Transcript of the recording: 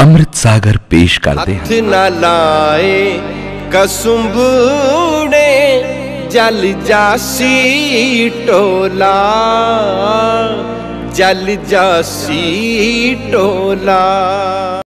ਅੰਮ੍ਰਿਤ ਸਾਗਰ ਪੇਸ਼ ਕਰਦੇ ਹੱਥ ਨਾ ਲਾਏ ਕਸੁੰਭਣੇ ਜਲ ਜਾਸੀ ਟੋਲਾ। ਜਲ ਜਾਸੀ ਟੋਲਾ।